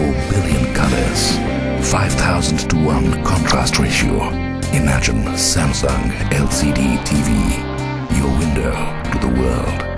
4 billion colors, 5000 to 1 contrast ratio. Imagine Samsung LCD TV, your window to the world.